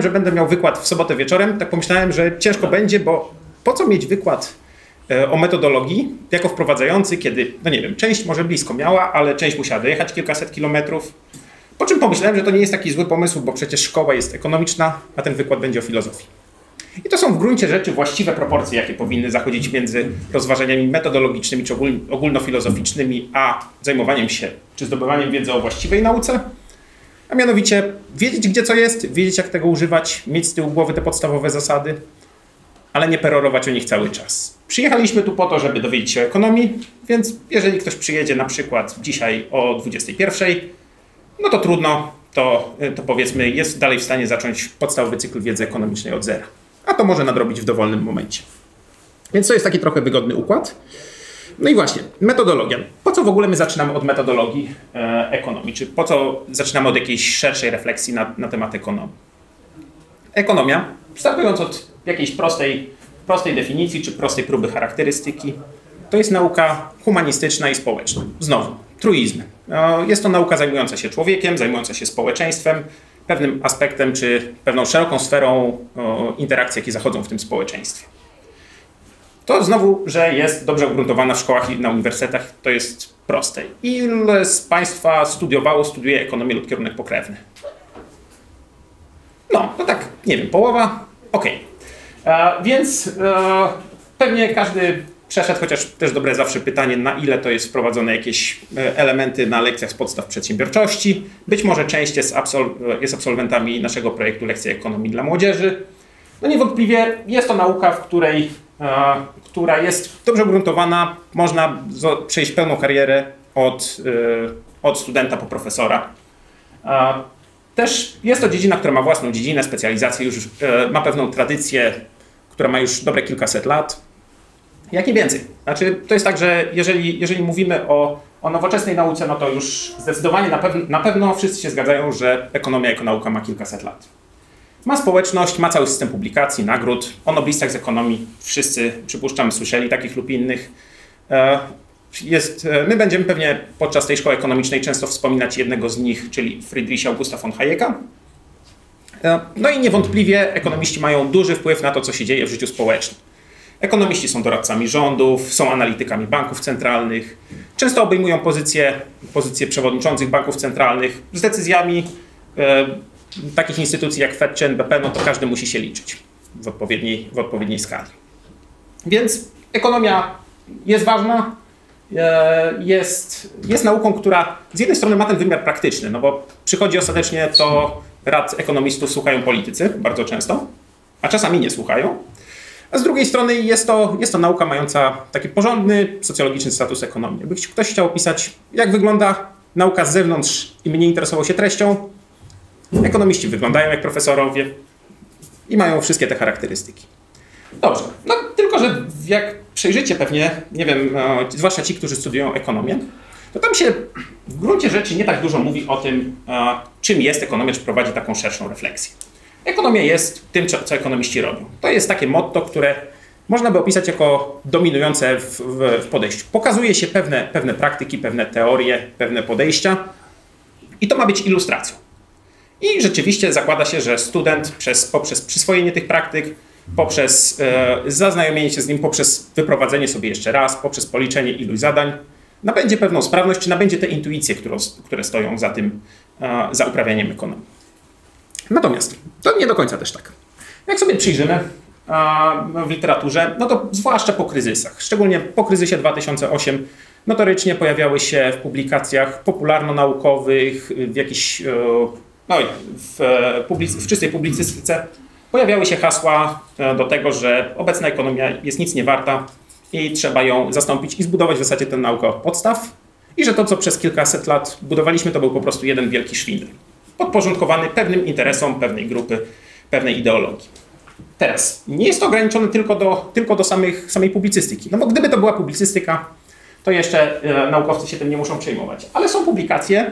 wiedziałem, że będę miał wykład w sobotę wieczorem, tak pomyślałem, że ciężko będzie, bo po co mieć wykład e, o metodologii jako wprowadzający, kiedy, no nie wiem, część może blisko miała, ale część musiała dojechać kilkaset kilometrów. Po czym pomyślałem, że to nie jest taki zły pomysł, bo przecież szkoła jest ekonomiczna, a ten wykład będzie o filozofii. I to są w gruncie rzeczy właściwe proporcje, jakie powinny zachodzić między rozważaniami metodologicznymi czy ogólnofilozoficznymi, a zajmowaniem się czy zdobywaniem wiedzy o właściwej nauce. A mianowicie wiedzieć, gdzie co jest, wiedzieć, jak tego używać, mieć z tyłu głowy te podstawowe zasady, ale nie perorować o nich cały czas. Przyjechaliśmy tu po to, żeby dowiedzieć się o ekonomii, więc jeżeli ktoś przyjedzie na przykład dzisiaj o 21, no to trudno, to, to powiedzmy jest dalej w stanie zacząć podstawowy cykl wiedzy ekonomicznej od zera. A to może nadrobić w dowolnym momencie. Więc to jest taki trochę wygodny układ. No i właśnie, metodologia. Po co w ogóle my zaczynamy od metodologii e, ekonomii? Czy po co zaczynamy od jakiejś szerszej refleksji na, na temat ekonomii? Ekonomia, startując od jakiejś prostej, prostej definicji czy prostej próby charakterystyki, to jest nauka humanistyczna i społeczna. Znowu, truizmy. E, jest to nauka zajmująca się człowiekiem, zajmująca się społeczeństwem, pewnym aspektem czy pewną szeroką sferą interakcji, jakie zachodzą w tym społeczeństwie. To znowu, że jest dobrze ugruntowana w szkołach i na uniwersytetach, to jest proste. Ile z Państwa studiowało, studiuje ekonomię lub kierunek pokrewny? No, to tak, nie wiem, połowa? Okej. Okay. Więc e, pewnie każdy przeszedł, chociaż też dobre zawsze pytanie, na ile to jest wprowadzone jakieś e, elementy na lekcjach z podstaw przedsiębiorczości. Być może część jest, absol jest absolwentami naszego projektu Lekcje Ekonomii dla Młodzieży. No niewątpliwie jest to nauka, w której która jest dobrze ugruntowana. Można przejść pełną karierę od, e, od studenta po profesora. Też jest to dziedzina, która ma własną dziedzinę, specjalizację, już e, ma pewną tradycję, która ma już dobre kilkaset lat. Jak i więcej. Znaczy, to jest tak, że jeżeli, jeżeli mówimy o, o nowoczesnej nauce, no to już zdecydowanie na, pew na pewno wszyscy się zgadzają, że ekonomia jako nauka ma kilkaset lat. Ma społeczność, ma cały system publikacji, nagród. O noblistach z ekonomii wszyscy, przypuszczam, słyszeli takich lub innych. E, jest, e, my będziemy pewnie podczas tej szkoły ekonomicznej często wspominać jednego z nich, czyli Friedricha Augusta von Hayeka. E, no i niewątpliwie ekonomiści mają duży wpływ na to, co się dzieje w życiu społecznym. Ekonomiści są doradcami rządów, są analitykami banków centralnych, często obejmują pozycje, pozycje przewodniczących banków centralnych z decyzjami takich instytucji jak Fed czy NBP, no to każdy musi się liczyć w odpowiedniej, w odpowiedniej skali. Więc ekonomia jest ważna, e, jest, jest nauką, która z jednej strony ma ten wymiar praktyczny, no bo przychodzi ostatecznie to rad ekonomistów słuchają politycy bardzo często, a czasami nie słuchają. A z drugiej strony jest to, jest to nauka mająca taki porządny socjologiczny status ekonomii. Jakby ktoś chciał opisać, jak wygląda nauka z zewnątrz i mnie interesował się treścią, Ekonomiści wyglądają jak profesorowie i mają wszystkie te charakterystyki. Dobrze, no tylko, że jak przejrzycie pewnie, nie wiem, no, zwłaszcza ci, którzy studiują ekonomię, to tam się w gruncie rzeczy nie tak dużo mówi o tym, czym jest ekonomia, czy prowadzi taką szerszą refleksję. Ekonomia jest tym, co ekonomiści robią. To jest takie motto, które można by opisać jako dominujące w, w, w podejściu. Pokazuje się pewne, pewne praktyki, pewne teorie, pewne podejścia i to ma być ilustracją. I rzeczywiście zakłada się, że student przez, poprzez przyswojenie tych praktyk, poprzez e, zaznajomienie się z nim, poprzez wyprowadzenie sobie jeszcze raz, poprzez policzenie iluś zadań, nabędzie pewną sprawność, czy nabędzie te intuicje, które, które stoją za tym, e, za uprawianiem ekonomii. Natomiast to nie do końca też tak. Jak sobie przyjrzymy e, w literaturze, no to zwłaszcza po kryzysach, szczególnie po kryzysie 2008, notorycznie pojawiały się w publikacjach popularno-naukowych, w jakichś e, no i w, w czystej publicystyce pojawiały się hasła e, do tego, że obecna ekonomia jest nic nie warta i trzeba ją zastąpić i zbudować w zasadzie tę naukę od podstaw i że to, co przez kilkaset lat budowaliśmy, to był po prostu jeden wielki szwindel, podporządkowany pewnym interesom pewnej grupy, pewnej ideologii. Teraz, nie jest to ograniczone tylko do, tylko do samych, samej publicystyki, no bo gdyby to była publicystyka, to jeszcze e, naukowcy się tym nie muszą przejmować. Ale są publikacje,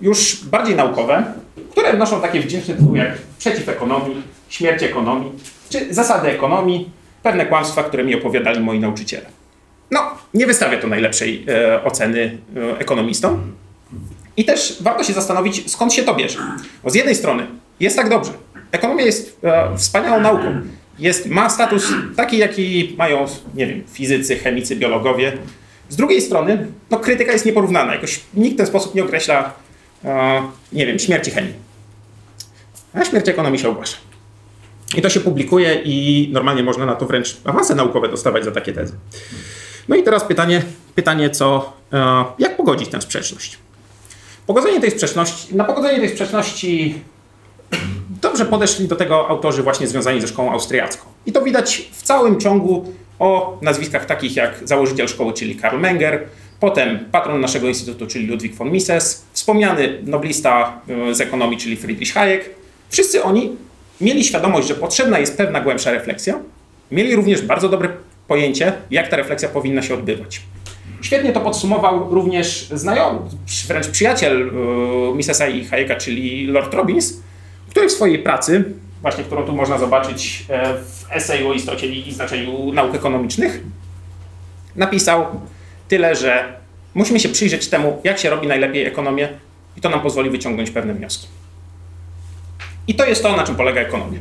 już bardziej naukowe, które noszą takie wdzięczne tytuły jak Przeciw ekonomii, Śmierć ekonomii, czy Zasady ekonomii, pewne kłamstwa, które mi opowiadali moi nauczyciele. No, nie wystawia to najlepszej e, oceny e, ekonomistom. I też warto się zastanowić, skąd się to bierze. Bo z jednej strony jest tak dobrze. Ekonomia jest e, wspaniałą nauką. Jest, ma status taki, jaki mają, nie wiem, fizycy, chemicy, biologowie. Z drugiej strony, no, krytyka jest nieporównana. Jakoś nikt w ten sposób nie określa, nie wiem, śmierci chemii. A śmierć ekonomii się ogłasza. I to się publikuje i normalnie można na to wręcz awanse naukowe dostawać za takie tezy. No i teraz pytanie, pytanie co, e, jak pogodzić tę sprzeczność? Pogodzenie tej sprzeczności, na pogodzenie tej sprzeczności dobrze podeszli do tego autorzy właśnie związani ze szkołą austriacką. I to widać w całym ciągu o nazwiskach takich jak założyciel szkoły, czyli Karl Menger, potem patron naszego instytutu, czyli Ludwig von Mises, wspomniany noblista e, z ekonomii, czyli Friedrich Hayek. Wszyscy oni mieli świadomość, że potrzebna jest pewna głębsza refleksja. Mieli również bardzo dobre pojęcie, jak ta refleksja powinna się odbywać. Świetnie to podsumował również znajomy, wręcz przyjaciel e, Misesa i Hayeka, czyli Lord Robbins, który w swojej pracy, właśnie którą tu można zobaczyć e, w eseju o istocie i znaczeniu nauk ekonomicznych, napisał tyle, że musimy się przyjrzeć temu, jak się robi najlepiej ekonomię i to nam pozwoli wyciągnąć pewne wnioski. I to jest to, na czym polega ekonomia.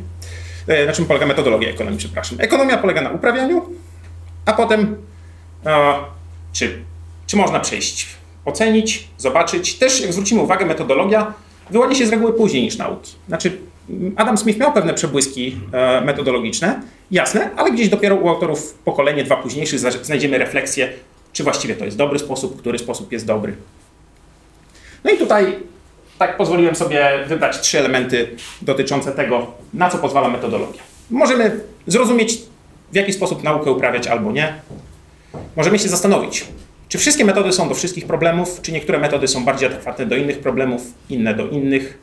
E, na czym polega metodologia ekonomii, przepraszam. Ekonomia polega na uprawianiu, a potem czy, czy można przejść, ocenić, zobaczyć. Też, jak zwrócimy uwagę, metodologia wyłania się z reguły później niż nauki. Znaczy, Adam Smith miał pewne przebłyski e, metodologiczne, jasne, ale gdzieś dopiero u autorów pokolenie dwa późniejszych znajdziemy refleksję, czy właściwie to jest dobry sposób, który sposób jest dobry. No i tutaj tak pozwoliłem sobie wybrać trzy elementy dotyczące tego, na co pozwala metodologia. Możemy zrozumieć, w jaki sposób naukę uprawiać albo nie. Możemy się zastanowić, czy wszystkie metody są do wszystkich problemów, czy niektóre metody są bardziej adekwatne do innych problemów, inne do innych.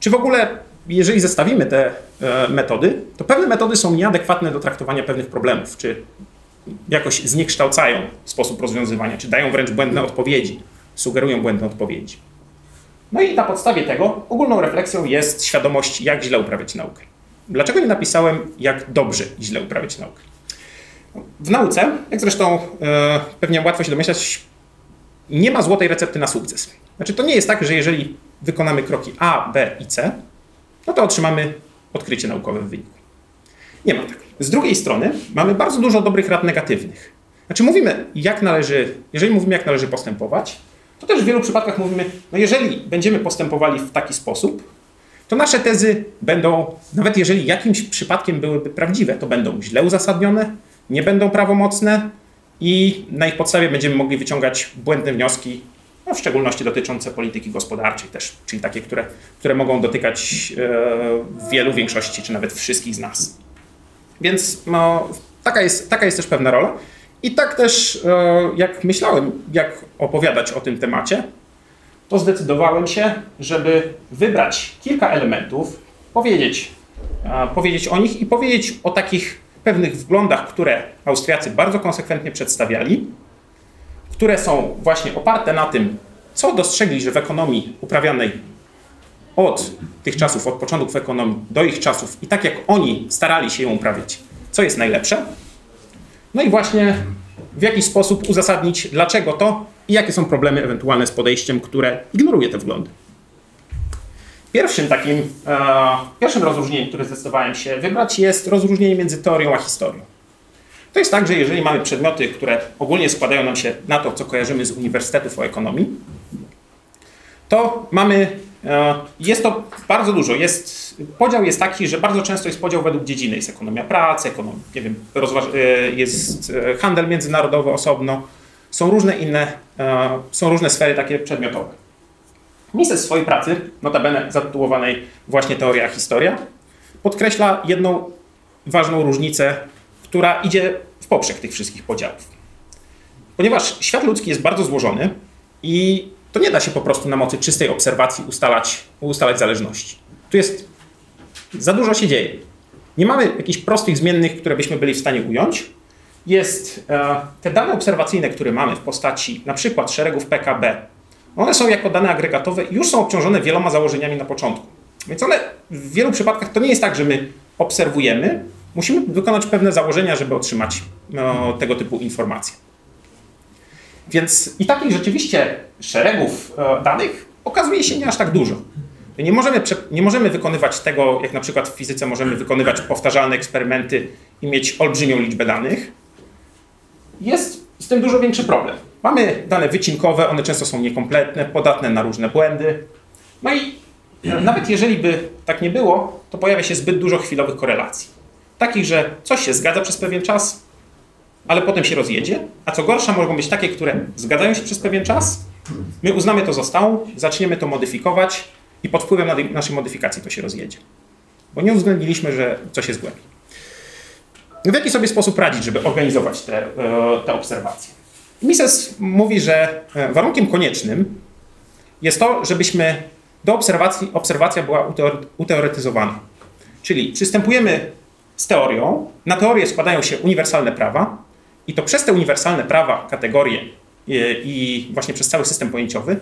Czy w ogóle, jeżeli zestawimy te e, metody, to pewne metody są nieadekwatne do traktowania pewnych problemów, czy jakoś zniekształcają sposób rozwiązywania, czy dają wręcz błędne odpowiedzi, sugerują błędne odpowiedzi. No i na podstawie tego ogólną refleksją jest świadomość, jak źle uprawiać naukę. Dlaczego nie napisałem, jak dobrze i źle uprawiać naukę? W nauce, jak zresztą e, pewnie łatwo się domyślać, nie ma złotej recepty na sukces. Znaczy, to nie jest tak, że jeżeli wykonamy kroki A, B i C, no to otrzymamy odkrycie naukowe w wyniku. Nie ma tak. Z drugiej strony mamy bardzo dużo dobrych rad negatywnych. Znaczy mówimy, jak należy, jeżeli mówimy, jak należy postępować, to też w wielu przypadkach mówimy, no jeżeli będziemy postępowali w taki sposób, to nasze tezy będą, nawet jeżeli jakimś przypadkiem byłyby prawdziwe, to będą źle uzasadnione, nie będą prawomocne i na ich podstawie będziemy mogli wyciągać błędne wnioski, no w szczególności dotyczące polityki gospodarczej też, czyli takie, które, które mogą dotykać e, wielu, większości, czy nawet wszystkich z nas. Więc no, taka, jest, taka jest też pewna rola. I tak też, e, jak myślałem, jak opowiadać o tym temacie, to zdecydowałem się, żeby wybrać kilka elementów, powiedzieć, powiedzieć o nich i powiedzieć o takich pewnych wglądach, które Austriacy bardzo konsekwentnie przedstawiali, które są właśnie oparte na tym, co dostrzegli, że w ekonomii uprawianej od tych czasów, od początków ekonomii do ich czasów i tak jak oni starali się ją uprawiać, co jest najlepsze. No i właśnie w jakiś sposób uzasadnić, dlaczego to i jakie są problemy ewentualne z podejściem, które ignoruje te wglądy. Pierwszym takim, e, pierwszym rozróżnieniem, które zdecydowałem się wybrać, jest rozróżnienie między teorią a historią. To jest tak, że jeżeli mamy przedmioty, które ogólnie składają nam się na to, co kojarzymy z uniwersytetów o ekonomii, to mamy, jest to bardzo dużo. Jest, podział jest taki, że bardzo często jest podział według dziedziny. Jest ekonomia pracy, ekonomia, nie wiem, e, jest e, handel międzynarodowy osobno. Są różne inne, e, są różne sfery takie przedmiotowe. Mises swojej pracy, notabene zatytułowanej właśnie Teoria Historia, podkreśla jedną ważną różnicę, która idzie w poprzek tych wszystkich podziałów. Ponieważ świat ludzki jest bardzo złożony i to nie da się po prostu na mocy czystej obserwacji ustalać, ustalać zależności. Tu jest za dużo się dzieje. Nie mamy jakichś prostych zmiennych, które byśmy byli w stanie ująć. Jest e, te dane obserwacyjne, które mamy w postaci na przykład szeregów PKB, one są jako dane agregatowe i już są obciążone wieloma założeniami na początku. Więc one w wielu przypadkach to nie jest tak, że my obserwujemy, musimy wykonać pewne założenia, żeby otrzymać no, tego typu informacje. Więc i takich rzeczywiście szeregów e, danych okazuje się nie aż tak dużo. Nie możemy, nie możemy wykonywać tego, jak na przykład w fizyce możemy wykonywać powtarzalne eksperymenty i mieć olbrzymią liczbę danych. Jest z tym dużo większy problem. Mamy dane wycinkowe, one często są niekompletne, podatne na różne błędy. No i nawet jeżeli by tak nie było, to pojawia się zbyt dużo chwilowych korelacji. Takich, że coś się zgadza przez pewien czas, ale potem się rozjedzie, a co gorsza mogą być takie, które zgadzają się przez pewien czas, my uznamy to za stałą, zaczniemy to modyfikować i pod wpływem naszej modyfikacji to się rozjedzie. Bo nie uwzględniliśmy, że coś jest głębiej. W jaki sobie sposób radzić, żeby organizować te, e, te obserwacje? Mises mówi, że e, warunkiem koniecznym jest to, żebyśmy do obserwacji, obserwacja była uteoretyzowana. Czyli przystępujemy z teorią, na teorię składają się uniwersalne prawa i to przez te uniwersalne prawa, kategorie i właśnie przez cały system pojęciowy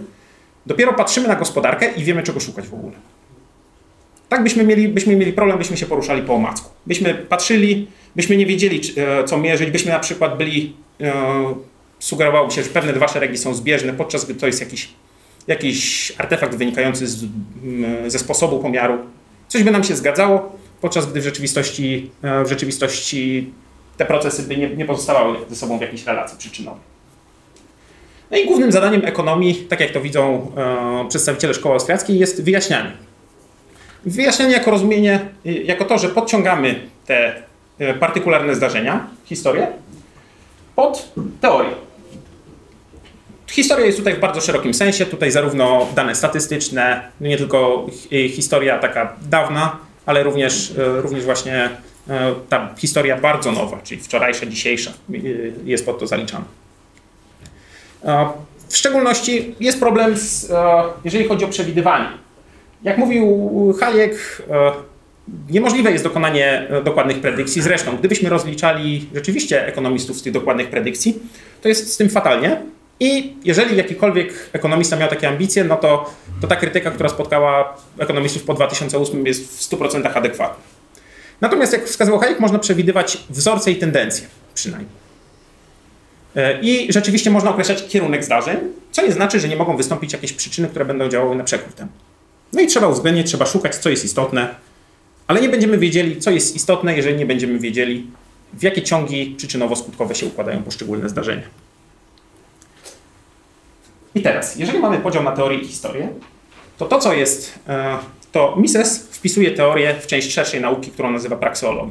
dopiero patrzymy na gospodarkę i wiemy, czego szukać w ogóle. Tak byśmy mieli, byśmy mieli problem, byśmy się poruszali po omacku. Byśmy patrzyli, byśmy nie wiedzieli, e, co mierzyć, byśmy na przykład byli, e, sugerowałoby się, że pewne dwa szeregi są zbieżne, podczas gdy to jest jakiś, jakiś artefakt wynikający z, ze sposobu pomiaru. Coś by nam się zgadzało, podczas gdy w rzeczywistości, e, w rzeczywistości te procesy by nie, nie pozostawały ze sobą w jakiejś relacji przyczynowej. No i głównym zadaniem ekonomii, tak jak to widzą e, przedstawiciele szkoły austriackiej, jest wyjaśnianie. Wyjaśnianie jako rozumienie, y, jako to, że podciągamy te e, partykularne zdarzenia, historię, pod teorię. Historia jest tutaj w bardzo szerokim sensie, tutaj zarówno dane statystyczne, nie tylko historia taka dawna, ale również, e, również właśnie e, ta historia bardzo nowa, czyli wczorajsza, dzisiejsza jest pod to zaliczana. W szczególności jest problem, z, jeżeli chodzi o przewidywanie. Jak mówił Hayek, niemożliwe jest dokonanie dokładnych predykcji. Zresztą, gdybyśmy rozliczali rzeczywiście ekonomistów z tych dokładnych predykcji, to jest z tym fatalnie. I jeżeli jakikolwiek ekonomista miał takie ambicje, no to, to ta krytyka, która spotkała ekonomistów po 2008 jest w 100% adekwatna. Natomiast jak wskazywał Hayek, można przewidywać wzorce i tendencje przynajmniej. E, I rzeczywiście można określać kierunek zdarzeń, co nie znaczy, że nie mogą wystąpić jakieś przyczyny, które będą działały na przekór temu. No i trzeba uwzględnić, trzeba szukać, co jest istotne, ale nie będziemy wiedzieli, co jest istotne, jeżeli nie będziemy wiedzieli, w jakie ciągi przyczynowo-skutkowe się układają poszczególne zdarzenia. I teraz, jeżeli mamy podział na teorię i historię, to to, co jest, e, to Mises wpisuje teorię w część szerszej nauki, którą nazywa prakseologią.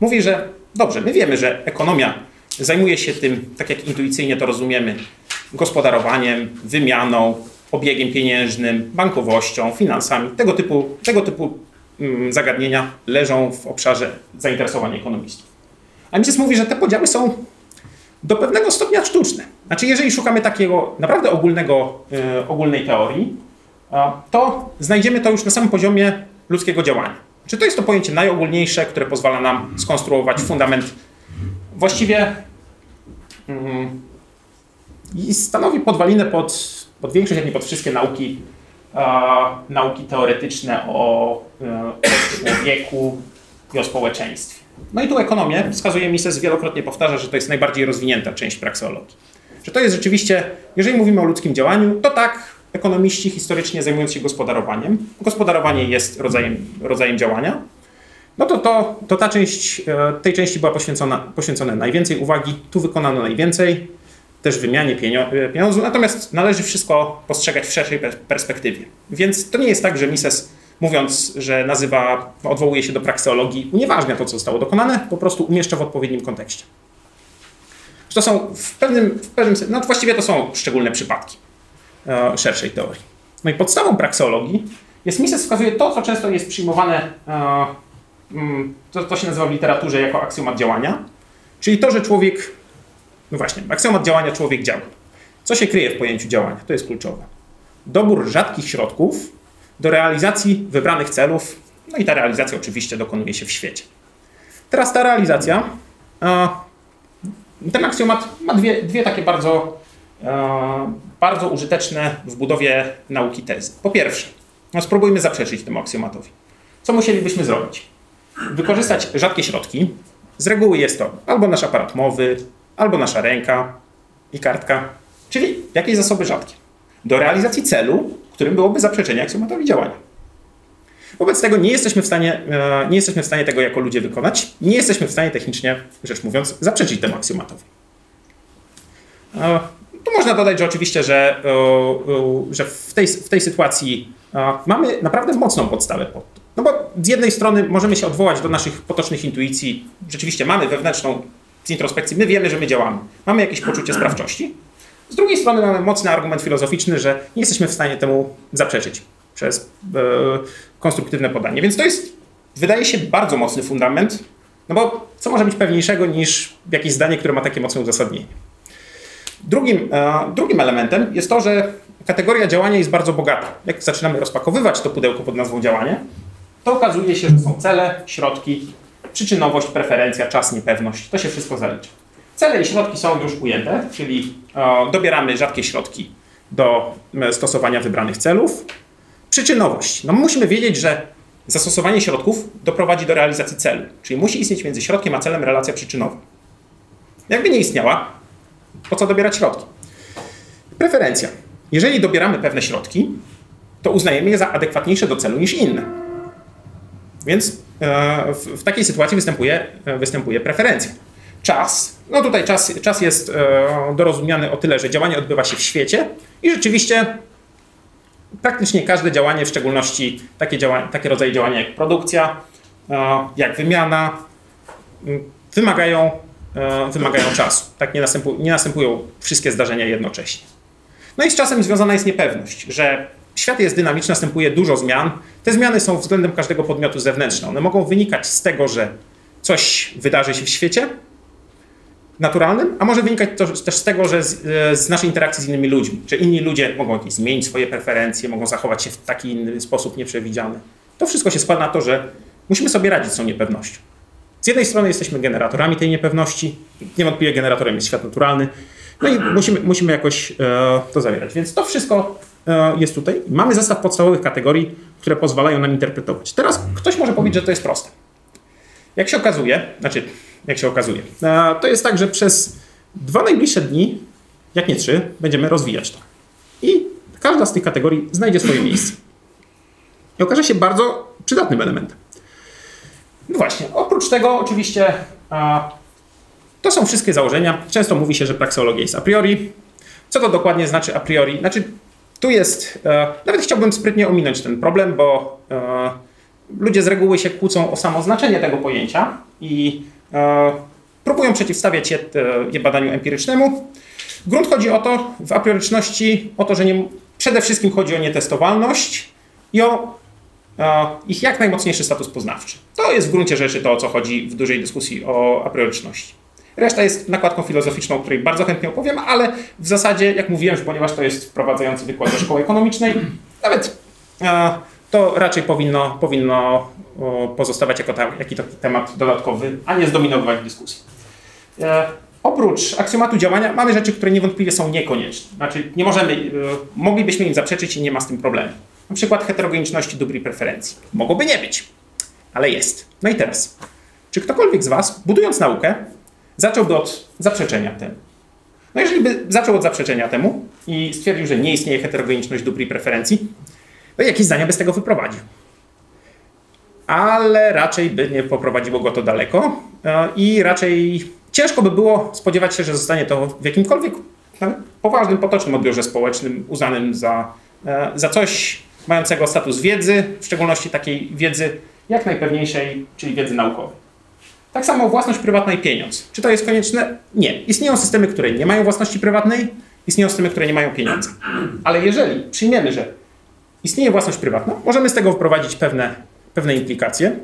Mówi, że dobrze, my wiemy, że ekonomia zajmuje się tym, tak jak intuicyjnie to rozumiemy, gospodarowaniem, wymianą, obiegiem pieniężnym, bankowością, finansami. Tego typu, tego typu mm, zagadnienia leżą w obszarze zainteresowań ekonomistów. A Mises mówi, że te podziały są do pewnego stopnia sztuczne. Znaczy, jeżeli szukamy takiego naprawdę ogólnego, yy, ogólnej teorii, to znajdziemy to już na samym poziomie ludzkiego działania. Czy to jest to pojęcie najogólniejsze, które pozwala nam skonstruować fundament właściwie yy, i stanowi podwalinę pod, pod większość, jak nie pod wszystkie nauki, nauki teoretyczne o, e, o człowieku i o społeczeństwie. No i tu ekonomię wskazuje Mises wielokrotnie powtarza, że to jest najbardziej rozwinięta część prakseologii. Że to jest rzeczywiście, jeżeli mówimy o ludzkim działaniu, to tak, ekonomiści historycznie zajmując się gospodarowaniem, gospodarowanie jest rodzajem, rodzajem działania, no to, to, to ta część, e, tej części była poświęcona, poświęcone najwięcej uwagi, tu wykonano najwięcej, też wymianie e, pieniądzu, natomiast należy wszystko postrzegać w szerszej perspektywie. Więc to nie jest tak, że Mises mówiąc, że nazywa, odwołuje się do prakseologii, unieważnia to, co zostało dokonane, po prostu umieszcza w odpowiednim kontekście. To są w pewnym, w pewnym no właściwie to są szczególne przypadki szerszej teorii. No i podstawą prakseologii jest Mises wskazuje to, co często jest przyjmowane, e, mm, to, to się nazywa w literaturze jako aksjomat działania, czyli to, że człowiek, no właśnie, aksjomat działania człowiek działa. Co się kryje w pojęciu działania? To jest kluczowe. Dobór rzadkich środków do realizacji wybranych celów, no i ta realizacja oczywiście dokonuje się w świecie. Teraz ta realizacja, ten aksjomat ma dwie, dwie takie bardzo, bardzo użyteczne w budowie nauki tezy. Po pierwsze, no spróbujmy zaprzeczyć temu aksjomatowi. Co musielibyśmy zrobić? Wykorzystać rzadkie środki. Z reguły jest to albo nasz aparat mowy, albo nasza ręka i kartka, czyli jakieś zasoby rzadkie. Do realizacji celu którym byłoby zaprzeczenie aksjomatowi działania. Wobec tego nie jesteśmy w stanie, e, nie jesteśmy w stanie tego jako ludzie wykonać. Nie jesteśmy w stanie technicznie, rzecz mówiąc, zaprzeczyć temu aksjomatowi. E, tu można dodać, że oczywiście, że, że w, tej, w tej sytuacji mamy naprawdę mocną podstawę pod to. No bo z jednej strony możemy się odwołać do naszych potocznych intuicji. Rzeczywiście mamy wewnętrzną z introspekcji, my wiemy, że my działamy. Mamy jakieś poczucie sprawczości. Z drugiej strony mamy mocny argument filozoficzny, że nie jesteśmy w stanie temu zaprzeczyć przez e, konstruktywne podanie. Więc to jest, wydaje się, bardzo mocny fundament, no bo co może być pewniejszego niż jakieś zdanie, które ma takie mocne uzasadnienie. Drugim, e, drugim elementem jest to, że kategoria działania jest bardzo bogata. Jak zaczynamy rozpakowywać to pudełko pod nazwą działanie, to okazuje się, że są cele, środki, przyczynowość, preferencja, czas, niepewność. To się wszystko zalicza. Cele i środki są już ujęte, czyli e, dobieramy rzadkie środki do stosowania wybranych celów. Przyczynowość. No musimy wiedzieć, że zastosowanie środków doprowadzi do realizacji celu, czyli musi istnieć między środkiem a celem relacja przyczynowa. Jakby nie istniała, po co dobierać środki? Preferencja. Jeżeli dobieramy pewne środki, to uznajemy je za adekwatniejsze do celu niż inne. Więc e, w takiej sytuacji występuje, występuje preferencja. Czas. No tutaj czas, czas jest dorozumiany o tyle, że działanie odbywa się w świecie i rzeczywiście praktycznie każde działanie, w szczególności takie, takie rodzaje działania jak produkcja, e, jak wymiana, wymagają, e, wymagają czasu. Tak nie, następu, nie następują wszystkie zdarzenia jednocześnie. No i z czasem związana jest niepewność, że świat jest dynamiczny, następuje dużo zmian. Te zmiany są względem każdego podmiotu zewnętrzne. One mogą wynikać z tego, że coś wydarzy się w świecie, naturalnym, a może wynikać też z tego, że z, e, z, naszej interakcji z innymi ludźmi, że inni ludzie mogą zmienić swoje preferencje, mogą zachować się w taki inny sposób nieprzewidziany. To wszystko się składa na to, że musimy sobie radzić z tą niepewnością. Z jednej strony jesteśmy generatorami tej niepewności, niewątpliwie generatorem jest świat naturalny, no i musimy, musimy jakoś e, to zawierać. Więc to wszystko e, jest tutaj. Mamy zestaw podstawowych kategorii, które pozwalają nam interpretować. Teraz ktoś może powiedzieć, że to jest proste. Jak się okazuje, znaczy jak się okazuje. To jest tak, że przez dwa najbliższe dni, jak nie trzy, będziemy rozwijać to. I każda z tych kategorii znajdzie swoje miejsce. I okaże się bardzo przydatnym elementem. No właśnie, oprócz tego oczywiście to są wszystkie założenia. Często mówi się, że prakseologia jest a priori. Co to dokładnie znaczy a priori? Znaczy, tu jest, e, nawet chciałbym sprytnie ominąć ten problem, bo e, ludzie z reguły się kłócą o samo znaczenie tego pojęcia i E, próbują przeciwstawiać je, je badaniu empirycznemu. Grunt chodzi o to, w aprioryczności, o to, że nie, przede wszystkim chodzi o nietestowalność i o e, ich jak najmocniejszy status poznawczy. To jest w gruncie rzeczy to, o co chodzi w dużej dyskusji o aprioryczności. Reszta jest nakładką filozoficzną, o której bardzo chętnie opowiem, ale w zasadzie, jak mówiłem, ponieważ to jest wprowadzający wykład do szkoły ekonomicznej, nawet e, to raczej powinno, powinno pozostawać jako taki temat dodatkowy, a nie zdominować dyskusji. E, oprócz aksjomatu działania mamy rzeczy, które niewątpliwie są niekonieczne. Znaczy nie możemy, e, moglibyśmy im zaprzeczyć i nie ma z tym problemu. Na przykład heterogeniczności dóbr i preferencji. Mogłoby nie być, ale jest. No i teraz, czy ktokolwiek z Was, budując naukę, zacząłby od zaprzeczenia temu? No jeżeli by zaczął od zaprzeczenia temu i stwierdził, że nie istnieje heterogeniczność dóbr i preferencji, to jakieś zdania by z tego wyprowadził ale raczej by nie poprowadziło go to daleko e, i raczej ciężko by było spodziewać się, że zostanie to w jakimkolwiek poważnym, potocznym odbiorze społecznym uznanym za, e, za coś mającego status wiedzy, w szczególności takiej wiedzy jak najpewniejszej, czyli wiedzy naukowej. Tak samo własność prywatna i pieniądz. Czy to jest konieczne? Nie. Istnieją systemy, które nie mają własności prywatnej, istnieją systemy, które nie mają pieniądza. Ale jeżeli przyjmiemy, że istnieje własność prywatna, możemy z tego wprowadzić pewne pewne implikacje,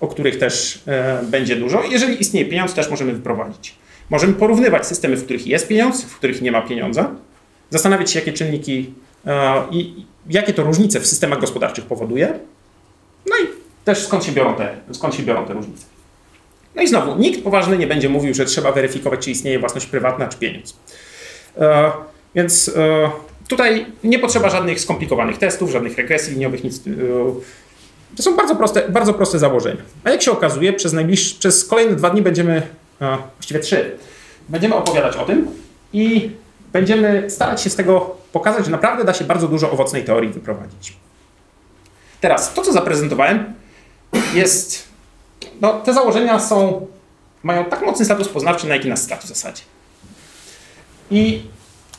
o których też e, będzie dużo. Jeżeli istnieje pieniądz, też możemy wyprowadzić. Możemy porównywać systemy, w których jest pieniądz, w których nie ma pieniądza, zastanawiać się, jakie czynniki e, i jakie to różnice w systemach gospodarczych powoduje, no i też skąd się biorą te, skąd się biorą te różnice. No i znowu, nikt poważny nie będzie mówił, że trzeba weryfikować, czy istnieje własność prywatna, czy pieniądz. E, więc tutaj nie potrzeba żadnych skomplikowanych testów, żadnych regresji liniowych, nic, to są bardzo proste, bardzo proste założenia. A jak się okazuje, przez, przez kolejne dwa dni będziemy, a właściwie trzy, będziemy opowiadać o tym i będziemy starać się z tego pokazać, że naprawdę da się bardzo dużo owocnej teorii wyprowadzić. Teraz, to co zaprezentowałem jest, no te założenia są, mają tak mocny status poznawczy, na jaki nas stać w zasadzie. I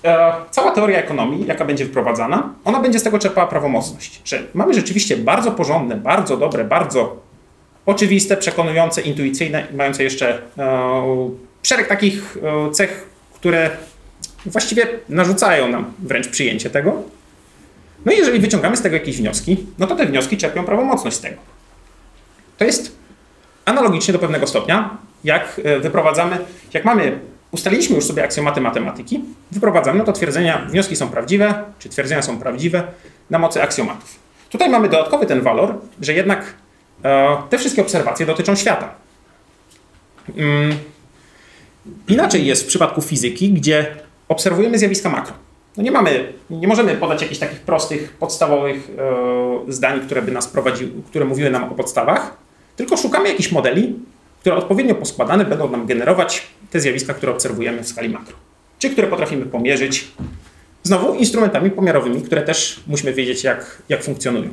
e, cała teoria ekonomii, jaka będzie wprowadzana, ona będzie z tego czerpała prawomocność. Że mamy rzeczywiście bardzo porządne, bardzo dobre, bardzo oczywiste, przekonujące, intuicyjne mające jeszcze e, szereg takich e, cech, które właściwie narzucają nam wręcz przyjęcie tego. No i jeżeli wyciągamy z tego jakieś wnioski, no to te wnioski czerpią prawomocność z tego. To jest analogicznie do pewnego stopnia, jak e, wyprowadzamy, jak mamy, ustaliliśmy już sobie aksjomaty matematyki, wyprowadzamy, no to twierdzenia, wnioski są prawdziwe, czy twierdzenia są prawdziwe na mocy aksjomatów. Tutaj mamy dodatkowy ten walor, że jednak e, te wszystkie obserwacje dotyczą świata. Mm, inaczej jest w przypadku fizyki, gdzie obserwujemy zjawiska makro. No nie mamy, nie możemy podać jakichś takich prostych, podstawowych e, zdań, które by nas prowadziły, które mówiły nam o podstawach, tylko szukamy jakichś modeli, które odpowiednio poskładane będą nam generować te zjawiska, które obserwujemy w skali makro. Czy które potrafimy pomierzyć. Znowu instrumentami pomiarowymi, które też musimy wiedzieć, jak, jak funkcjonują.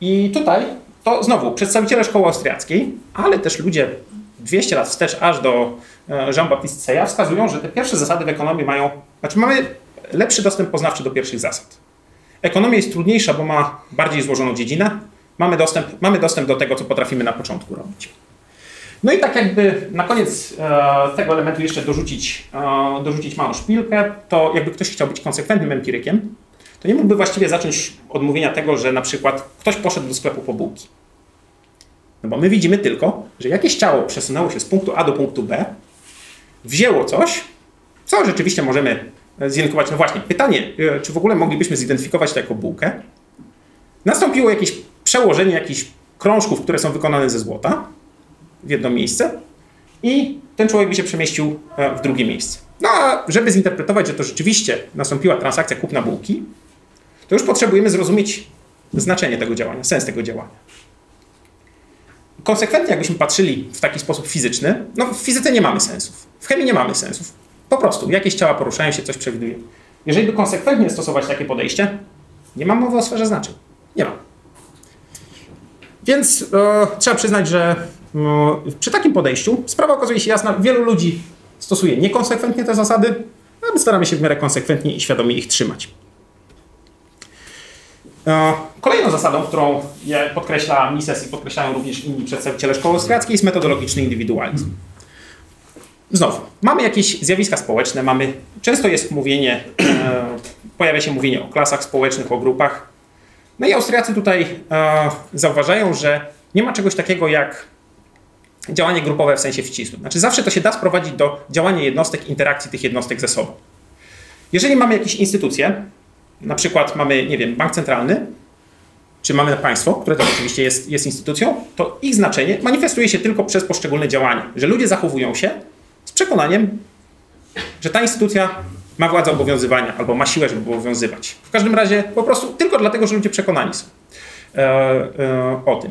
I tutaj to znowu przedstawiciele szkoły austriackiej, ale też ludzie 200 lat wstecz aż do Jean-Baptiste Seya wskazują, że te pierwsze zasady w ekonomii mają, znaczy mamy lepszy dostęp poznawczy do pierwszych zasad. Ekonomia jest trudniejsza, bo ma bardziej złożoną dziedzinę, mamy dostęp, mamy dostęp do tego, co potrafimy na początku robić. No i tak jakby na koniec e, tego elementu jeszcze dorzucić, e, dorzucić małą szpilkę, to jakby ktoś chciał być konsekwentnym empirykiem, to nie mógłby właściwie zacząć od mówienia tego, że na przykład ktoś poszedł do sklepu po bułki. No bo my widzimy tylko, że jakieś ciało przesunęło się z punktu A do punktu B, wzięło coś, co rzeczywiście możemy zidentyfikować. No właśnie, pytanie, e, czy w ogóle moglibyśmy zidentyfikować to jako bułkę? Nastąpiło jakieś przełożenie jakichś krążków, które są wykonane ze złota w jedno miejsce i ten człowiek by się przemieścił e, w drugie miejsce. No a żeby zinterpretować, że to rzeczywiście nastąpiła transakcja kupna bułki, to już potrzebujemy zrozumieć znaczenie tego działania, sens tego działania konsekwentnie jakbyśmy patrzyli w taki sposób fizyczny, no w fizyce nie mamy sensów, w chemii nie mamy sensów. Po prostu jakieś ciała poruszają się, coś przewiduje. Jeżeli by konsekwentnie stosować takie podejście, nie mam mowy o sferze znaczeń. Nie ma. Więc e, trzeba przyznać, że e, przy takim podejściu sprawa okazuje się jasna. Wielu ludzi stosuje niekonsekwentnie te zasady, a my staramy się w miarę konsekwentnie i świadomie ich trzymać. E, kolejną zasadą, którą podkreśla Mises i podkreślają również inni przedstawiciele szkoły austriackiej jest metodologiczny indywidualizm. Znowu, mamy jakieś zjawiska społeczne, mamy, często jest mówienie, e, pojawia się mówienie o klasach społecznych, o grupach. No i Austriacy tutaj e, zauważają, że nie ma czegoś takiego jak działanie grupowe w sensie wcisłym. Znaczy zawsze to się da sprowadzić do działania jednostek, interakcji tych jednostek ze sobą. Jeżeli mamy jakieś instytucje, na przykład mamy, nie wiem, bank centralny, czy mamy państwo, które to oczywiście jest, jest instytucją, to ich znaczenie manifestuje się tylko przez poszczególne działania. Że ludzie zachowują się przekonaniem, że ta instytucja ma władzę obowiązywania albo ma siłę, żeby obowiązywać. W każdym razie po prostu tylko dlatego, że ludzie przekonani są e, e, o tym.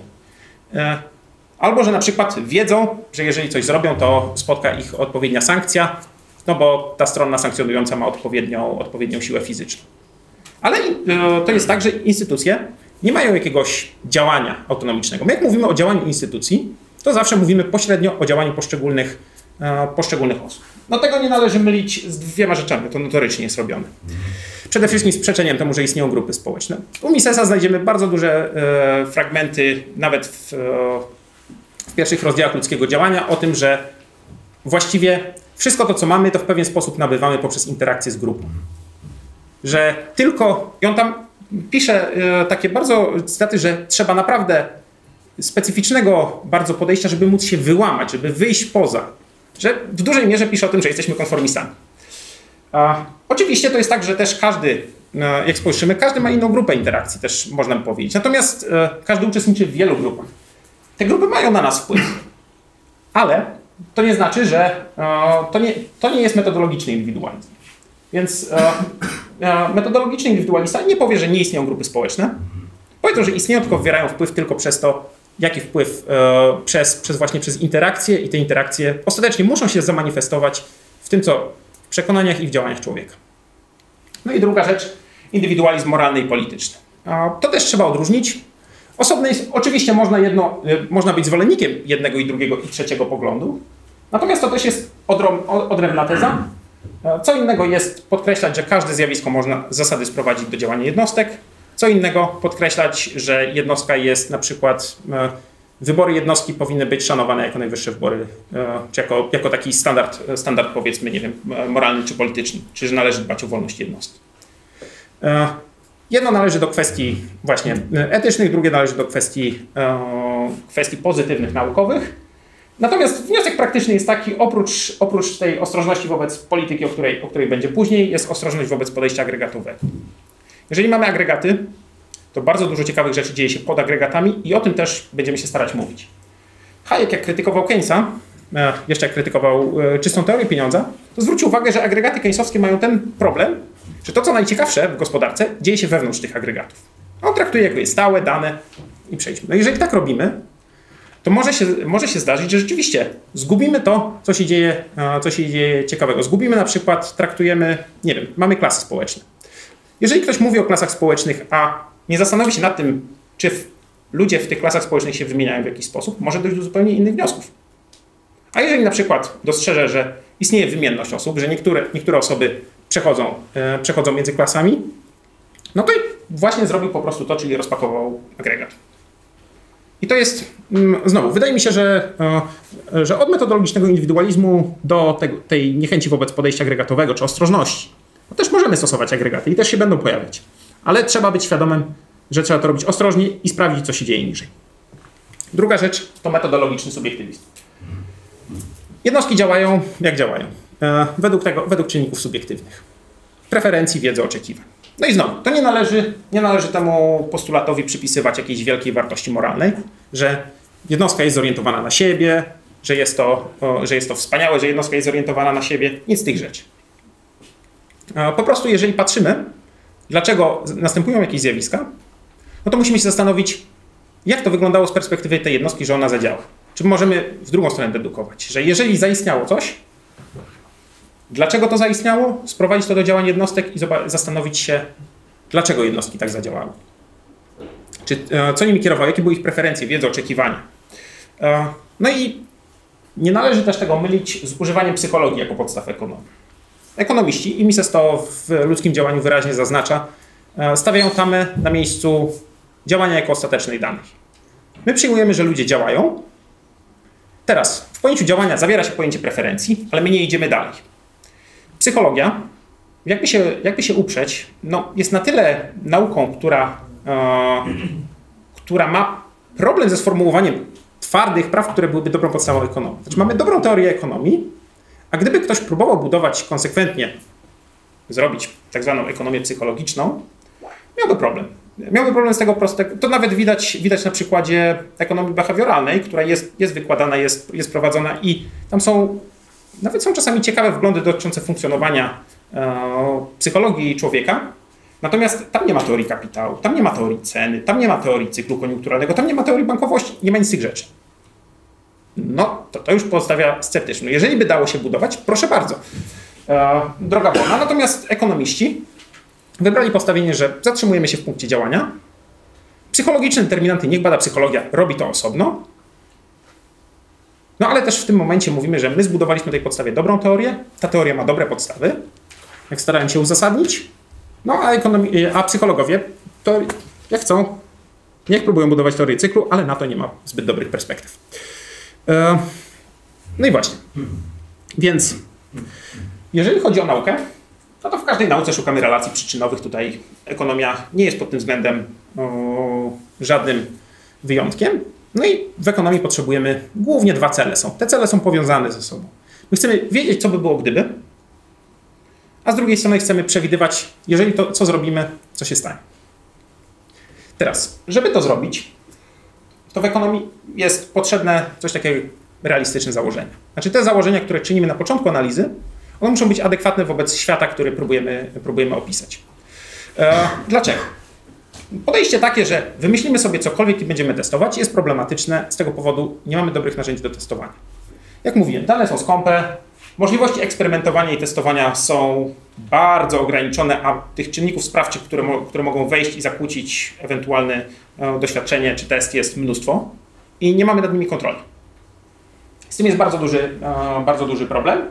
E, albo, że na przykład wiedzą, że jeżeli coś zrobią, to spotka ich odpowiednia sankcja, no bo ta strona sankcjonująca ma odpowiednią, odpowiednią siłę fizyczną. Ale e, to jest tak, że instytucje nie mają jakiegoś działania autonomicznego. My jak mówimy o działaniu instytucji, to zawsze mówimy pośrednio o działaniu poszczególnych, poszczególnych osób. No tego nie należy mylić z dwiema rzeczami, to notorycznie jest robione. Przede wszystkim z przeczeniem temu, że istnieją grupy społeczne. U Misesa znajdziemy bardzo duże e, fragmenty, nawet w, w pierwszych rozdziałach ludzkiego działania, o tym, że właściwie wszystko to, co mamy, to w pewien sposób nabywamy poprzez interakcję z grupą że tylko, i on tam pisze e, takie bardzo cytaty, że trzeba naprawdę specyficznego bardzo podejścia, żeby móc się wyłamać, żeby wyjść poza. Że w dużej mierze pisze o tym, że jesteśmy konformistami. A, oczywiście to jest tak, że też każdy, e, jak spojrzymy, każdy ma inną grupę interakcji, też można by powiedzieć. Natomiast e, każdy uczestniczy w wielu grupach. Te grupy mają na nas wpływ. Ale to nie znaczy, że to nie, to nie jest metodologiczny indywidualizm. Więc e, e, metodologiczny indywidualista nie powie, że nie istnieją grupy społeczne. Powie to, że istnieją, tylko wywierają wpływ tylko przez to, jaki wpływ e, przez, przez właśnie przez interakcje i te interakcje ostatecznie muszą się zamanifestować w tym, co w przekonaniach i w działaniach człowieka. No i druga rzecz, indywidualizm moralny i polityczny. To też trzeba odróżnić. Osobny jest, oczywiście można, jedno, y, można być zwolennikiem jednego i drugiego i trzeciego poglądu, natomiast to też jest odrębna teza. Co innego jest podkreślać, że każde zjawisko można zasady sprowadzić do działania jednostek. Co innego podkreślać, że jednostka jest na przykład e, wybory jednostki powinny być szanowane jako najwyższe wybory, e, czy jako, jako taki standard, standard powiedzmy, nie wiem, moralny czy polityczny, czy że należy dbać o wolność jednostki. E, jedno należy do kwestii właśnie etycznych, drugie należy do kwestii, kwestii pozytywnych, naukowych. Natomiast wniosek praktyczny jest taki, oprócz, oprócz tej ostrożności wobec polityki, o której, o której będzie później, jest ostrożność wobec podejścia agregatowego. Jeżeli mamy agregaty, to bardzo dużo ciekawych rzeczy dzieje się pod agregatami i o tym też będziemy się starać mówić. Hayek, jak krytykował Keynesa, e, jeszcze jak krytykował e, czystą teorię pieniądza, to zwrócił uwagę, że agregaty keynesowskie mają ten problem, że to, co najciekawsze w gospodarce, dzieje się wewnątrz tych agregatów. On traktuje jako stałe, dane i przejdźmy. No jeżeli tak robimy, to może się, może się zdarzyć, że rzeczywiście zgubimy to, co się, dzieje, e, co się dzieje ciekawego. Zgubimy na przykład, traktujemy, nie wiem, mamy klasy społeczne. Jeżeli ktoś mówi o klasach społecznych, a nie zastanowi się nad tym, czy ludzie w tych klasach społecznych się wymieniają w jakiś sposób, może dojść do zupełnie innych wniosków. A jeżeli na przykład dostrzeże, że istnieje wymienność osób, że niektóre, niektóre osoby przechodzą, e, przechodzą między klasami, no to właśnie zrobił po prostu to, czyli rozpakował agregat. I to jest, mm, znowu, wydaje mi się, że, e, że od metodologicznego indywidualizmu do tej niechęci wobec podejścia agregatowego czy ostrożności, no też możemy stosować agregaty i też się będą pojawiać. Ale trzeba być świadomym, że trzeba to robić ostrożnie i sprawdzić, co się dzieje niżej. Druga rzecz to metodologiczny subiektywizm. Jednostki działają jak działają. E, według, tego, według czynników subiektywnych. Preferencji, wiedzy, oczekiwań. No i znowu, to nie należy, nie należy temu postulatowi przypisywać jakiejś wielkiej wartości moralnej, że jednostka jest zorientowana na siebie, że jest to, że jest to wspaniałe, że jednostka jest zorientowana na siebie. Nic z tych rzeczy. Po prostu, jeżeli patrzymy, dlaczego następują jakieś zjawiska, no to musimy się zastanowić, jak to wyglądało z perspektywy tej jednostki, że ona zadziała. Czy możemy w drugą stronę dedukować, że jeżeli zaistniało coś, dlaczego to zaistniało, sprowadzić to do działań jednostek i zastanowić się, dlaczego jednostki tak zadziałały. Czy, e, co nimi kierowało, jakie były ich preferencje, wiedza, oczekiwania. E, no i nie należy też tego mylić z używaniem psychologii jako podstaw ekonomii. Ekonomiści, i Mises to w ludzkim działaniu wyraźnie zaznacza, e, stawiają tamę na miejscu działania jako ostatecznej danej. My przyjmujemy, że ludzie działają. Teraz w pojęciu działania zawiera się pojęcie preferencji, ale my nie idziemy dalej. Psychologia, jakby się, jakby się uprzeć, no, jest na tyle nauką, która, e, która ma problem ze sformułowaniem twardych praw, które byłyby dobrą podstawą ekonomii. Znaczy, mamy dobrą teorię ekonomii, a gdyby ktoś próbował budować konsekwentnie, zrobić tak zwaną ekonomię psychologiczną, miałby problem. Miałby problem z tego prostego. To nawet widać, widać na przykładzie ekonomii behawioralnej, która jest, jest wykładana, jest, jest prowadzona i tam są, nawet są czasami ciekawe wglądy dotyczące funkcjonowania e, psychologii człowieka. Natomiast tam nie ma teorii kapitału, tam nie ma teorii ceny, tam nie ma teorii cyklu koniunkturalnego, tam nie ma teorii bankowości, nie ma nic z tych rzeczy no to, to już pozostawia sceptyczność. Jeżeli by dało się budować, proszę bardzo. E, droga wolna. Natomiast ekonomiści wybrali postawienie, że zatrzymujemy się w punkcie działania. Psychologiczne determinanty, niech bada psychologia, robi to osobno. No ale też w tym momencie mówimy, że my zbudowaliśmy tej podstawie dobrą teorię, ta teoria ma dobre podstawy, jak starałem się uzasadnić, no a, ekonomi- a psychologowie to jak chcą, niech próbują budować teorię cyklu, ale na to nie ma zbyt dobrych perspektyw. E, no i właśnie. Więc jeżeli chodzi o naukę, no to w każdej nauce szukamy relacji przyczynowych. Tutaj ekonomia nie jest pod tym względem żadnym wyjątkiem. No i w ekonomii potrzebujemy głównie dwa cele są. Te cele są powiązane ze sobą. My chcemy wiedzieć, co by było gdyby, a z drugiej strony chcemy przewidywać, jeżeli to, co zrobimy, co się stanie. Teraz, żeby to zrobić, to w ekonomii jest potrzebne coś takiego realistyczne założenia. Znaczy te założenia, które czynimy na początku analizy, one muszą być adekwatne wobec świata, który próbujemy, próbujemy opisać. E, dlaczego? Podejście takie, że wymyślimy sobie cokolwiek i będziemy testować, jest problematyczne. Z tego powodu nie mamy dobrych narzędzi do testowania. Jak mówiłem, dane są skąpe, Możliwości eksperymentowania i testowania są bardzo ograniczone, a tych czynników sprawczych, które, mo które mogą wejść i zakłócić ewentualne e, doświadczenie czy test jest mnóstwo i nie mamy nad nimi kontroli. Z tym jest bardzo duży, e, bardzo duży problem.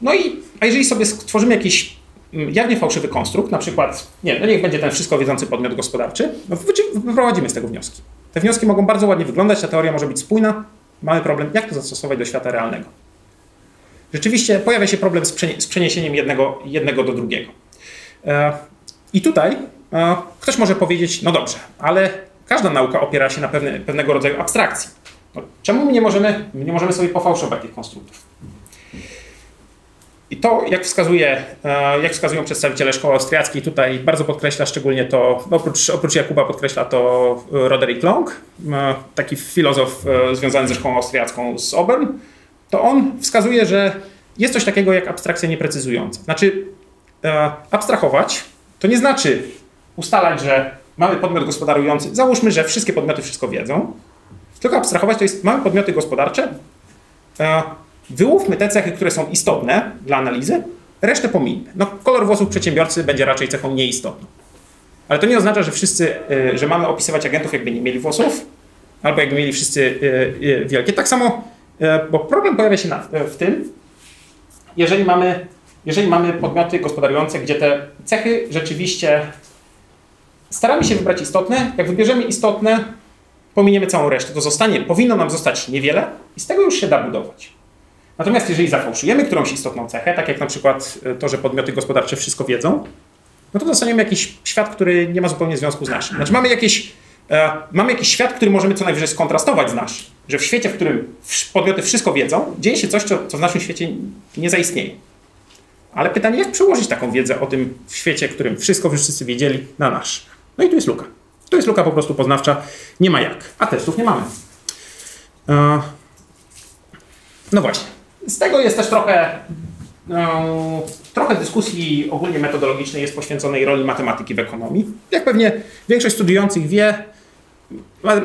No i a jeżeli sobie stworzymy jakiś mm, jawnie fałszywy konstrukt, na przykład, nie no niech będzie ten wszystko wiedzący podmiot gospodarczy, no wyprowadzimy z tego wnioski. Te wnioski mogą bardzo ładnie wyglądać, ta teoria może być spójna, mamy problem, jak to zastosować do świata realnego. Rzeczywiście pojawia się problem z przeniesieniem jednego, jednego do drugiego. E, I tutaj e, ktoś może powiedzieć, no dobrze, ale każda nauka opiera się na pewne, pewnego rodzaju abstrakcji. No, czemu my nie możemy, my nie możemy sobie pofałszować tych konstruktów? I to, jak, wskazuje, e, jak wskazują przedstawiciele szkoły austriackiej, tutaj bardzo podkreśla szczególnie to, oprócz, oprócz Jakuba podkreśla to Roderick Long, taki filozof związany ze szkołą austriacką z Obern, to on wskazuje, że jest coś takiego jak abstrakcja nieprecyzująca. Znaczy, e, abstrahować to nie znaczy ustalać, że mamy podmiot gospodarujący, załóżmy, że wszystkie podmioty wszystko wiedzą, tylko abstrahować to jest, mamy podmioty gospodarcze, e, wyłówmy te cechy, które są istotne dla analizy, resztę pomińmy. No, kolor włosów przedsiębiorcy będzie raczej cechą nieistotną. Ale to nie oznacza, że wszyscy, e, że mamy opisywać agentów, jakby nie mieli włosów, albo jakby mieli wszyscy wielkie. Tak samo E, bo problem pojawia się e, w tym, jeżeli mamy, jeżeli mamy podmioty gospodarujące, gdzie te cechy rzeczywiście staramy się wybrać istotne. Jak wybierzemy istotne, pominiemy całą resztę. To zostanie, powinno nam zostać niewiele i z tego już się da budować. Natomiast jeżeli zafałszujemy którąś istotną cechę, tak jak na przykład e, to, że podmioty gospodarcze wszystko wiedzą, no to dostaniemy jakiś świat, który nie ma zupełnie związku z naszym. Znaczy mamy jakieś E, mamy jakiś świat, który możemy co najwyżej skontrastować z naszym. Że w świecie, w którym podmioty wszystko wiedzą, dzieje się coś, co, w naszym świecie nie zaistnieje. Ale pytanie, jak przełożyć taką wiedzę o tym w świecie, w którym wszystko wszyscy wiedzieli, na nasz? No i tu jest luka. To jest luka po prostu poznawcza. Nie ma jak. A testów nie mamy. E, no właśnie. Z tego jest też trochę no, trochę dyskusji ogólnie metodologicznej jest poświęconej roli matematyki w ekonomii. Jak pewnie większość studiujących wie,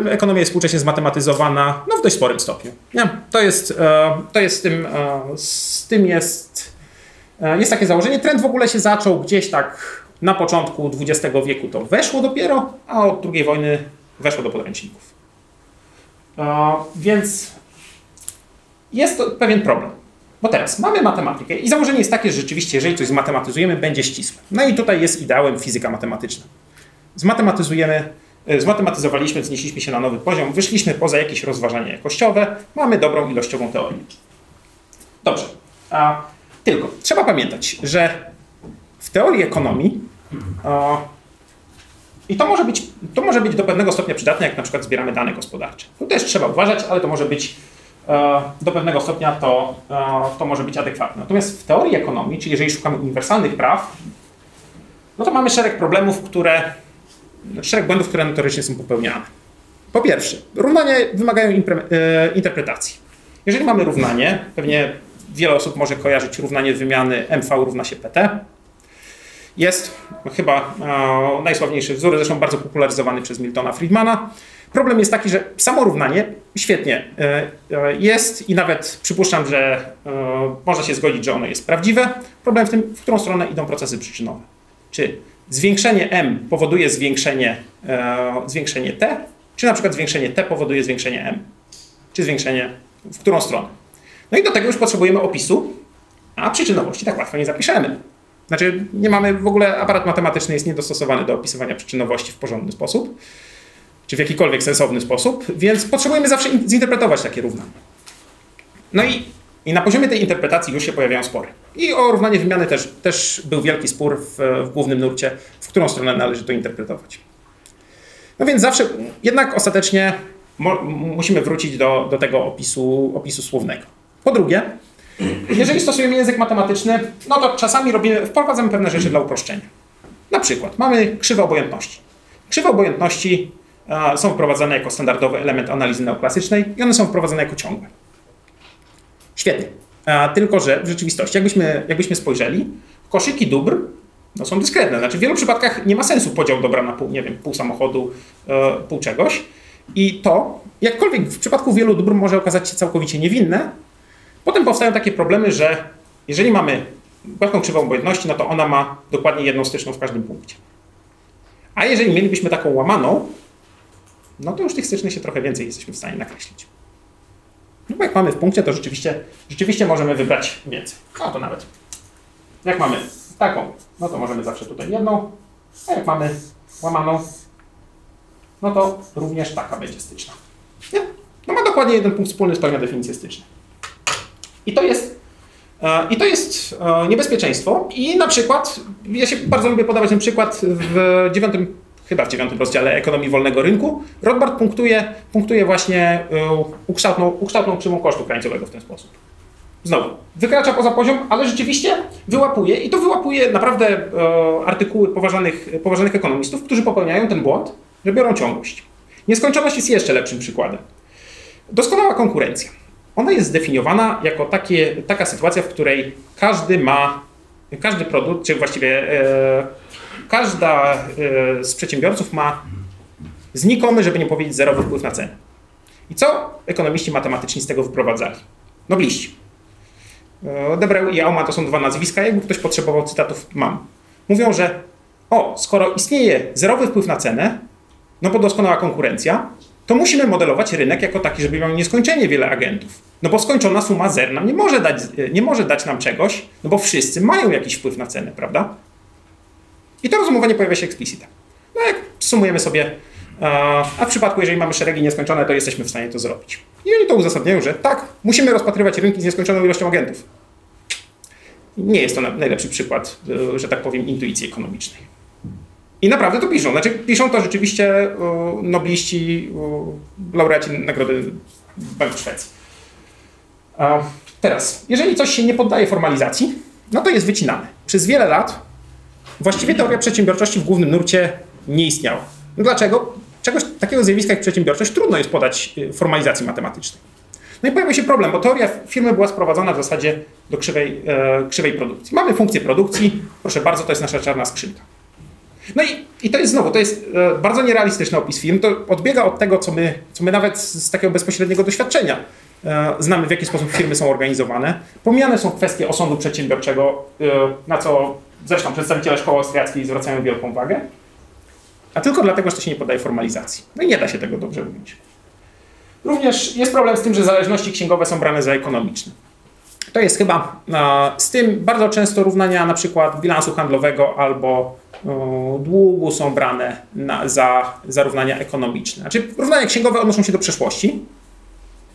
Ekonomia jest współcześnie zmatematyzowana no, w dość sporym stopniu. Nie? To jest, e, to jest z tym, e, z tym jest, e, jest takie założenie. Trend w ogóle się zaczął gdzieś tak na początku XX wieku to weszło dopiero, a od II wojny weszło do podręczników. Więc jest to pewien problem. Bo teraz mamy matematykę i założenie jest takie, że rzeczywiście, jeżeli coś zmatematyzujemy, będzie ścisłe. No i tutaj jest ideałem fizyka matematyczna. Zmatematyzujemy E, zmatematyzowaliśmy, wznieśliśmy się na nowy poziom, wyszliśmy poza jakieś rozważania jakościowe, mamy dobrą ilościową teorię. Dobrze. A, tylko trzeba pamiętać, że w teorii ekonomii a, i to może, być, to może być do pewnego stopnia przydatne, jak na przykład zbieramy dane gospodarcze. Tu też trzeba uważać, ale to może być e, do pewnego stopnia to, e, to może być adekwatne. Natomiast w teorii ekonomii, czyli jeżeli szukamy uniwersalnych praw, no to mamy szereg problemów, które szereg błędów, które notorycznie są popełniane. Po pierwsze, równania wymagają e, interpretacji. Jeżeli mamy równanie, pewnie wiele osób może kojarzyć równanie wymiany MV równa się PT. Jest chyba e, najsławniejszy wzór, zresztą bardzo popularyzowany przez Miltona Friedmana. Problem jest taki, że samo równanie świetnie e, jest i nawet przypuszczam, że można się zgodzić, że ono jest prawdziwe. Problem w tym, w którą stronę idą procesy przyczynowe. Czy zwiększenie m powoduje zwiększenie, e, zwiększenie t, czy na przykład zwiększenie t powoduje zwiększenie m, czy zwiększenie w którą stronę. No i do tego już potrzebujemy opisu, a przyczynowości tak łatwo nie zapiszemy. Znaczy, nie mamy w ogóle, aparat matematyczny jest niedostosowany do opisywania przyczynowości w porządny sposób, czy w jakikolwiek sensowny sposób, więc potrzebujemy zawsze zinterpretować takie równania. No i i na poziomie tej interpretacji już się pojawiają spory. I o równanie wymiany też, też był wielki spór w, w głównym nurcie, w którą stronę należy to interpretować. No więc zawsze, jednak ostatecznie mo, musimy wrócić do, do tego opisu, opisu słownego. Po drugie, jeżeli stosujemy język matematyczny, no to czasami robimy, wprowadzamy pewne rzeczy dla uproszczenia. Na przykład mamy krzywe obojętności. Krzywe obojętności są wprowadzane jako standardowy element analizy neoklasycznej i one są wprowadzane jako ciągłe. Świetnie. A, tylko, że w rzeczywistości, jakbyśmy, jakbyśmy spojrzeli, koszyki dóbr no, są dyskretne. Znaczy w wielu przypadkach nie ma sensu podział dobra na pół, nie wiem, pół samochodu, e, pół czegoś. I to, jakkolwiek w przypadku wielu dóbr może okazać się całkowicie niewinne, Potem powstają takie problemy, że jeżeli mamy płatną krzywą obojętności, no to ona ma dokładnie jedną styczną w każdym punkcie. A jeżeli mielibyśmy taką łamaną, no to już tych stycznych się trochę więcej jesteśmy w stanie nakreślić. No bo jak mamy w punkcie, to rzeczywiście, rzeczywiście możemy wybrać więcej. No to nawet. Jak mamy taką, no to możemy zawsze tutaj jedną, a jak mamy łamaną, no to również taka będzie styczna. Nie? No ma dokładnie jeden punkt wspólny, spełnia definicję styczną. I to jest, e, i to jest e, niebezpieczeństwo. I na przykład, ja się bardzo lubię podawać ten przykład w dziewiątym, chyba w dziewiątym rozdziale ekonomii wolnego rynku. Rothbard punktuje, punktuje właśnie e, ukształtną, ukształtną krzywą kosztu krańcowego w ten sposób. Znowu, wykracza poza poziom, ale rzeczywiście wyłapuje i to wyłapuje naprawdę e, artykuły poważanych, poważanych ekonomistów, którzy popełniają ten błąd, że biorą ciągłość. Nieskończoność jest jeszcze lepszym przykładem. Doskonała konkurencja. Ona jest zdefiniowana jako takie, taka sytuacja, w której każdy ma, każdy produkt, czy właściwie e, każda e, z przedsiębiorców ma znikomy, żeby nie powiedzieć zerowy wpływ na cenę. I co ekonomiści matematyczni z tego wyprowadzali? Nobliści. E, Debreu i Auma to są dwa nazwiska, jakby ktoś potrzebował cytatów, mam. Mówią, że o, skoro istnieje zerowy wpływ na cenę, no bo doskonała konkurencja, to musimy modelować rynek jako taki, żeby miał nieskończenie wiele agentów. No bo skończona suma zer nam nie może dać, nie może dać nam czegoś, no bo wszyscy mają jakiś wpływ na cenę, prawda? I to rozumowanie pojawia się explicita. No jak sumujemy sobie, a w przypadku, jeżeli mamy szeregi nieskończone, to jesteśmy w stanie to zrobić. I oni to uzasadniają, że tak, musimy rozpatrywać rynki z nieskończoną ilością agentów. Nie jest to najlepszy przykład, e, że tak powiem, intuicji ekonomicznej. I naprawdę to piszą. Znaczy, piszą to rzeczywiście nobliści, laureaci Nagrody Banku Szwecji. Teraz, jeżeli coś się nie poddaje formalizacji, no to jest wycinane. Przez wiele lat właściwie teoria przedsiębiorczości w głównym nurcie nie istniała. No dlaczego? Czegoś takiego zjawiska jak przedsiębiorczość trudno jest podać y, formalizacji matematycznej. No i pojawia się problem, bo teoria firmy była sprowadzona w zasadzie do krzywej, e, krzywej produkcji. Mamy funkcję produkcji, proszę bardzo, to jest nasza czarna skrzynka. No i, i to jest znowu, to jest e, bardzo nierealistyczny opis firm. To odbiega od tego, co my, co my nawet z takiego bezpośredniego doświadczenia e, znamy, w jaki sposób firmy są organizowane. Pomijane są kwestie osądu przedsiębiorczego, e, na co zresztą przedstawiciele szkoły austriackiej zwracają wielką uwagę. A tylko dlatego, że to się nie podaje formalizacji. No i nie da się tego dobrze ująć. Również jest problem z tym, że zależności księgowe są brane za ekonomiczne. To jest chyba z tym bardzo często równania na przykład bilansu handlowego albo długu są brane na, za, za równania ekonomiczne. Znaczy, równania księgowe odnoszą się do przeszłości.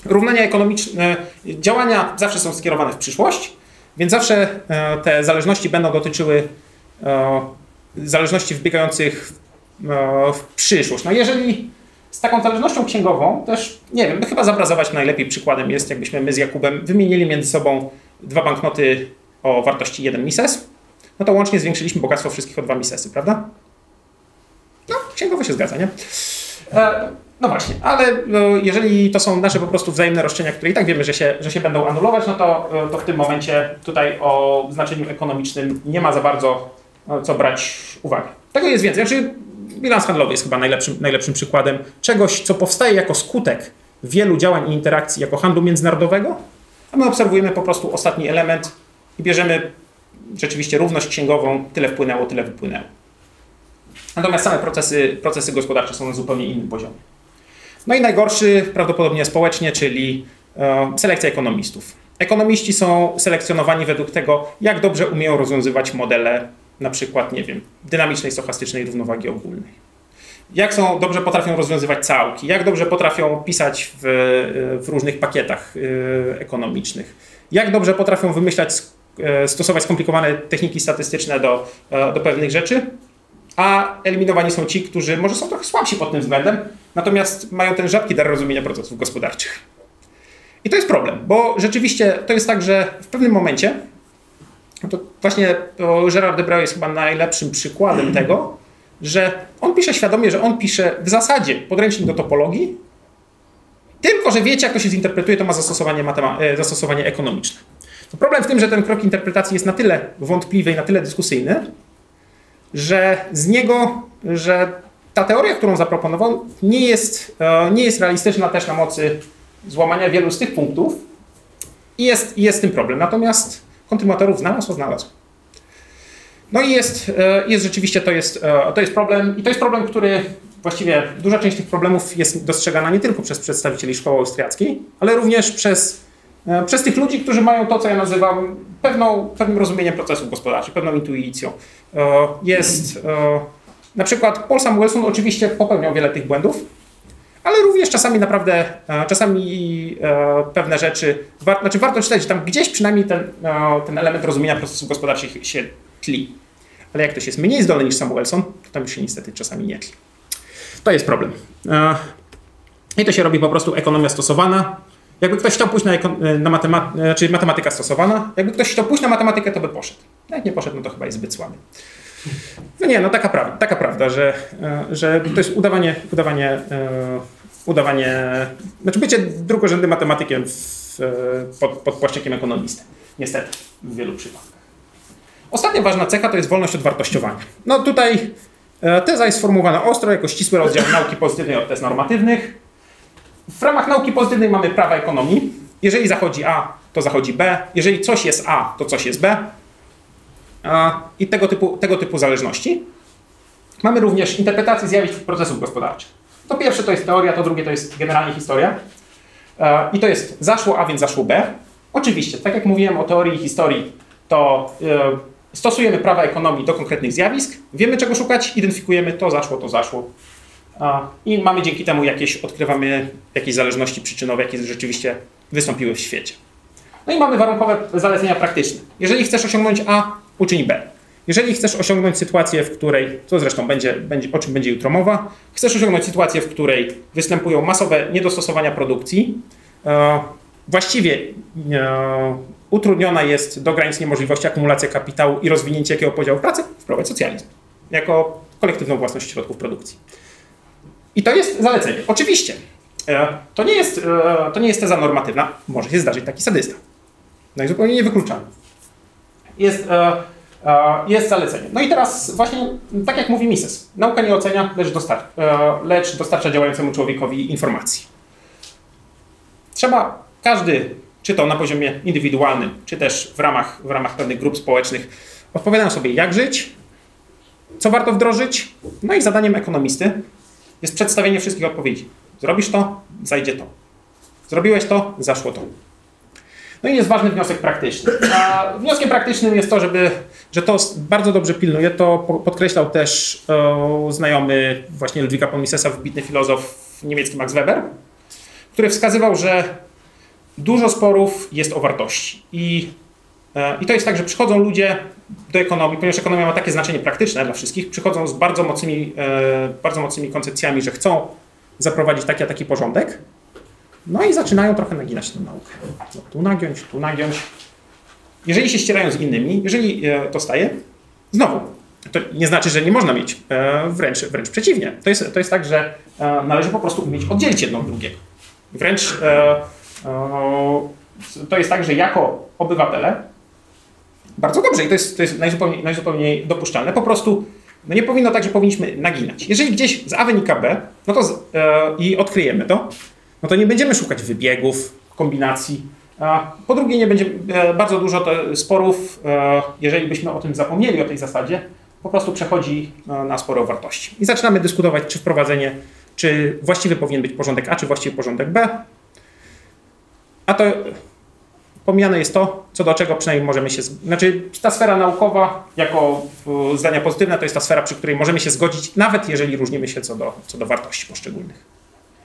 Równania ekonomiczne, działania zawsze są skierowane w przyszłość, więc zawsze e, te zależności będą dotyczyły e, zależności wbiegających e, w przyszłość. No jeżeli z taką zależnością księgową też, nie wiem, chyba zobrazować najlepiej przykładem jest, jakbyśmy my z Jakubem wymienili między sobą dwa banknoty o wartości 1 mises, no to łącznie zwiększyliśmy bogactwo wszystkich o 2 misesy, prawda? No, księgowo się zgadza, nie? E, no właśnie, ale no, jeżeli to są nasze po prostu wzajemne roszczenia, które i tak wiemy, że się, że się będą anulować, no to, to w tym momencie tutaj o znaczeniu ekonomicznym nie ma za bardzo no, co brać uwagi. Tego jest więcej. Znaczy, bilans handlowy jest chyba najlepszym, najlepszym przykładem czegoś, co powstaje jako skutek wielu działań i interakcji jako handlu międzynarodowego, a my obserwujemy po prostu ostatni element i bierzemy rzeczywiście równość księgową, tyle wpłynęło, tyle wypłynęło. Natomiast same procesy, procesy gospodarcze są na zupełnie innym poziomie. No i najgorszy prawdopodobnie społecznie, czyli e, selekcja ekonomistów. Ekonomiści są selekcjonowani według tego, jak dobrze umieją rozwiązywać modele, na przykład, nie wiem, dynamicznej, stochastycznej równowagi ogólnej. Jak są, dobrze potrafią rozwiązywać całki, jak dobrze potrafią pisać w, w różnych pakietach e, ekonomicznych, jak dobrze potrafią wymyślać E, stosować skomplikowane techniki statystyczne do, e, do pewnych rzeczy, a eliminowani są ci, którzy może są trochę słabsi pod tym względem, natomiast mają ten rzadki dar rozumienia procesów gospodarczych. I to jest problem, bo rzeczywiście to jest tak, że w pewnym momencie, to właśnie Gerard Debreu jest chyba najlepszym przykładem tego, że on pisze świadomie, że on pisze w zasadzie podręcznik do topologii, tylko że wiecie, jak to się zinterpretuje, to ma zastosowanie, e, zastosowanie ekonomiczne. To problem w tym, że ten krok interpretacji jest na tyle wątpliwy i na tyle dyskusyjny, że z niego, że ta teoria, którą zaproponował, nie jest, e, nie jest realistyczna też na mocy złamania wielu z tych punktów I jest, jest tym problem. Natomiast kontynuatorów znalazł, znalazł. No i jest, e, jest rzeczywiście to jest, e, to jest problem i to jest problem, który właściwie duża część tych problemów jest dostrzegana nie tylko przez przedstawicieli szkoły austriackiej, ale również przez, e, przez tych ludzi, którzy mają to, co ja nazywam pewną, pewnym rozumieniem procesów gospodarczych, pewną intuicją. Jest na przykład Paul Samuelson oczywiście popełniał wiele tych błędów, ale również czasami naprawdę, czasami pewne rzeczy, znaczy warto czytać, tam gdzieś przynajmniej ten, ten element rozumienia procesów gospodarczych się tli. Ale jak ktoś jest mniej zdolny niż Samuelson, to tam już się niestety czasami nie tli. To jest problem. E, I to się robi po prostu ekonomia stosowana. Jakby ktoś chciał pójść na, na matematykę, czy matematyka stosowana, jakby ktoś chciał pójść na matematykę, to by poszedł. Jak nie poszedł, no to chyba jest zbyt słaby. No nie, no taka prawda, taka prawda że, e, że to jest udawanie, udawanie, e, udawanie, znaczy bycie drugorzędnym matematykiem w, pod, pod płaszczykiem ekonomisty. Niestety, w wielu przypadkach. Ostatnia ważna cecha to jest wolność od wartościowania. No tutaj e, teza jest sformułowana ostro jako ścisły rozdział nauki pozytywnej od tez normatywnych. W ramach nauki pozytywnej mamy prawa ekonomii. Jeżeli zachodzi A, to zachodzi B. Jeżeli coś jest A, to coś jest B. I tego typu, tego typu zależności. Mamy również interpretację zjawisk procesów gospodarczych. To pierwsze to jest teoria, to drugie to jest generalnie historia. E, I to jest zaszło A, więc zaszło B. Oczywiście, tak jak mówiłem o teorii i historii, to e, Stosujemy prawa ekonomii do konkretnych zjawisk, wiemy czego szukać, identyfikujemy to zaszło, to zaszło. I mamy dzięki temu jakieś, odkrywamy jakieś zależności przyczynowe, jakie rzeczywiście wystąpiły w świecie. No i mamy warunkowe zalecenia praktyczne. Jeżeli chcesz osiągnąć A, uczyń B. Jeżeli chcesz osiągnąć sytuację, w której, co zresztą będzie, będzie, o czym będzie jutro mowa, chcesz osiągnąć sytuację, w której występują masowe niedostosowania produkcji, e, właściwie e, utrudniona jest do granic niemożliwości akumulacja kapitału i rozwinięcie jakiego podziału pracy, wprowadź socjalizm jako kolektywną własność środków produkcji. I to jest zalecenie. Oczywiście, e, to nie jest, e, to nie jest teza normatywna, może się zdarzyć taki sadysta. No i zupełnie niewykluczany. Jest, e, jest zalecenie. No i teraz właśnie, tak jak mówi Mises, nauka nie ocenia, lecz dostarcza, lecz dostarcza działającemu człowiekowi informacji. Trzeba, każdy czy to na poziomie indywidualnym, czy też w ramach, w ramach pewnych grup społecznych, odpowiadają sobie, jak żyć, co warto wdrożyć. No i zadaniem ekonomisty jest przedstawienie wszystkich odpowiedzi. Zrobisz to, zajdzie to. Zrobiłeś to, zaszło to. No i jest ważny wniosek praktyczny. A wnioskiem praktycznym jest to, żeby, że to bardzo dobrze pilnuje. To podkreślał też o, znajomy właśnie Ludwika von Misesa, wybitny filozof niemiecki Max Weber, który wskazywał, że dużo sporów jest o wartości. I, e, I to jest tak, że przychodzą ludzie do ekonomii, ponieważ ekonomia ma takie znaczenie praktyczne dla wszystkich, przychodzą z bardzo mocnymi, e, bardzo mocnymi koncepcjami, że chcą zaprowadzić taki a taki porządek, no i zaczynają trochę naginać tę naukę. No, tu nagiąć, tu nagiąć. Jeżeli się ścierają z innymi, jeżeli e, to staje, znowu, to nie znaczy, że nie można mieć, wręcz, wręcz przeciwnie. To jest, to jest tak, że należy po prostu umieć oddzielić jedno od drugiego. Wręcz to jest tak, że jako obywatele bardzo dobrze i to jest, to jest najzupełniej, najzupełniej dopuszczalne. Po prostu no nie powinno tak, że powinniśmy naginać. Jeżeli gdzieś z A wynika B no to z, e, i odkryjemy to, no to nie będziemy szukać wybiegów, kombinacji. Po drugie, nie będzie e, bardzo dużo sporów, e, jeżeli byśmy o tym zapomnieli, o tej zasadzie, po prostu przechodzi e, na sporo wartości. I zaczynamy dyskutować, czy wprowadzenie, czy właściwy powinien być porządek A, czy właściwy porządek B. A to pomijane jest to, co do czego przynajmniej możemy się. Znaczy, ta sfera naukowa, jako zdania pozytywne, to jest ta sfera, przy której możemy się zgodzić, nawet jeżeli różnimy się co do, co do wartości poszczególnych.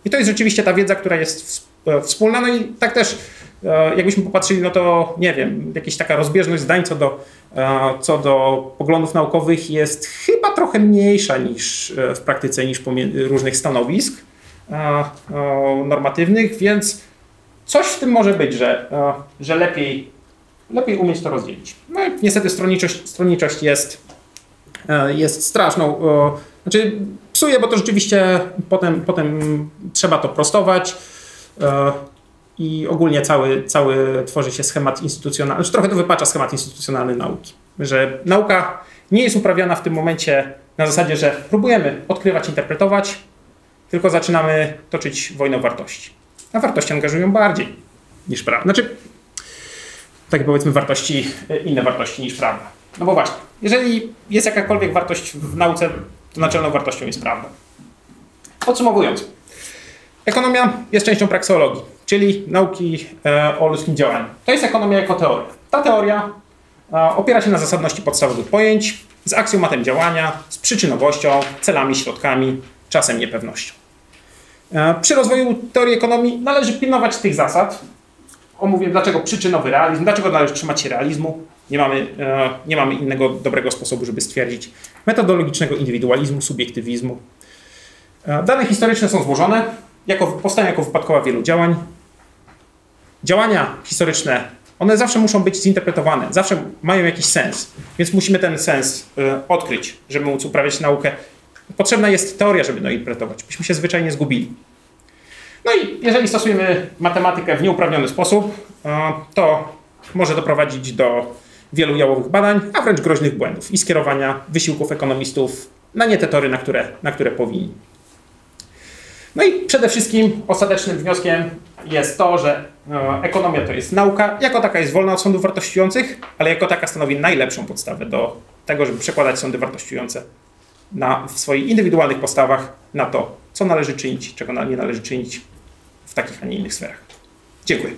I to jest rzeczywiście ta wiedza, która jest e, wspólna. No i tak też, e, jakbyśmy popatrzyli, no to nie wiem, jakaś taka rozbieżność zdań co do, e, co do poglądów naukowych jest chyba trochę mniejsza niż w praktyce, niż różnych stanowisk normatywnych, więc coś w tym może być, że, że lepiej, lepiej umieć to rozdzielić. No niestety stronniczość, stronniczość jest, jest straszną. Znaczy psuje, bo to rzeczywiście potem, potem trzeba to prostować e, i ogólnie cały, cały tworzy się schemat instytucjonalny, znaczy trochę to wypacza schemat instytucjonalny nauki, że nauka nie jest uprawiana w tym momencie na zasadzie, że próbujemy odkrywać, interpretować, tylko zaczynamy toczyć wojnę wartości a wartości angażują bardziej niż prawda. Znaczy, takie powiedzmy wartości, inne wartości niż prawda. No bo właśnie, jeżeli jest jakakolwiek wartość w nauce, naczelną wartością jest prawda. Podsumowując, ekonomia jest częścią prakseologii, czyli nauki e, o ludzkim działaniu. To jest ekonomia jako teoria. Ta teoria e, opiera się na zasadności podstawowych pojęć, z aksjomatem działania, z przyczynowością, celami, środkami, czasem niepewnością. E, przy rozwoju teorii ekonomii należy pilnować tych zasad. Omówię, dlaczego przyczynowy realizm, dlaczego należy trzymać się realizmu. Nie mamy, nie mamy innego dobrego sposobu, żeby stwierdzić metodologicznego indywidualizmu, subiektywizmu. Dane historyczne są złożone, jako, powstają jako wypadkowa wielu działań. Działania historyczne, one zawsze muszą być zinterpretowane, zawsze mają jakiś sens, więc musimy ten sens y, odkryć, żeby móc uprawiać naukę. Potrzebna jest teoria, żeby to interpretować, byśmy się zwyczajnie zgubili. No i jeżeli stosujemy matematykę w nieuprawniony sposób, to może doprowadzić do wielu jałowych badań, a wręcz groźnych błędów i skierowania wysiłków ekonomistów na nie te tory, na które, na które powinni. No i przede wszystkim ostatecznym wnioskiem jest to, że e, ekonomia to jest nauka, jako taka jest wolna od sądów wartościujących, ale jako taka stanowi najlepszą podstawę do tego, żeby przekładać sądy wartościujące na, w swoich indywidualnych postawach na to, co należy czynić, czego nie należy czynić w takich, a nie innych sferach. Dziękuję.